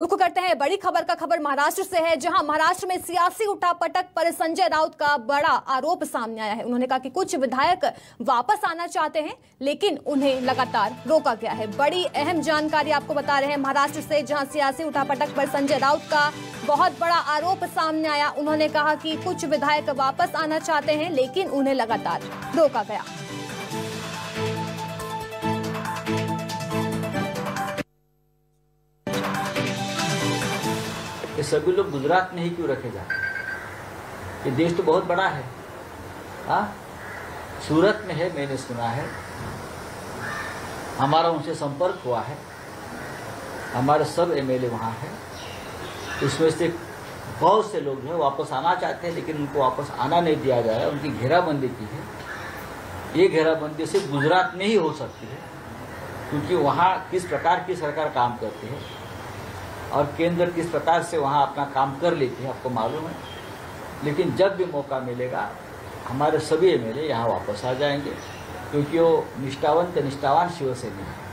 रुक करते हैं। बड़ी खबर का खबर महाराष्ट्र से है, जहाँ महाराष्ट्र में सियासी उठापटक पर संजय राउत का बड़ा आरोप सामने आया है। उन्होंने कहा कि कुछ विधायक वापस आना चाहते हैं, लेकिन उन्हें लगातार रोका गया है। बड़ी अहम जानकारी आपको बता रहे हैं महाराष्ट्र से, जहाँ सियासी उठापटक पर संजय राउत का बहुत बड़ा आरोप सामने आया। उन्होंने कहा कि कुछ विधायक वापस आना चाहते हैं, लेकिन उन्हें लगातार रोका गया। ये सभी लोग गुजरात में ही क्यों रखे जाते हैं? ये देश तो बहुत बड़ा है। हाँ? सूरत में है, मैंने सुना है। हमारा उनसे संपर्क हुआ है। हमारे सब एम एमएलए वहाँ हैं। उसमें से बहुत से लोग हैं वापस आना चाहते हैं, लेकिन उनको वापस आना नहीं दिया जा रहा है। उनकी घेराबंदी की है। ये घेराबंदी सिर्फ़ गुजरात में ही हो सकती है, क्योंकि वहाँ किस प्रकार की सरकार काम करती है। और केंद्र किस प्रकार से वहाँ अपना काम कर लेती है, आपको मालूम है। लेकिन जब भी मौका मिलेगा, हमारे सभी एम एल यहाँ वापस आ जाएँगे, क्योंकि वो निष्ठावंत, निष्ठावान शिवसैनिक है।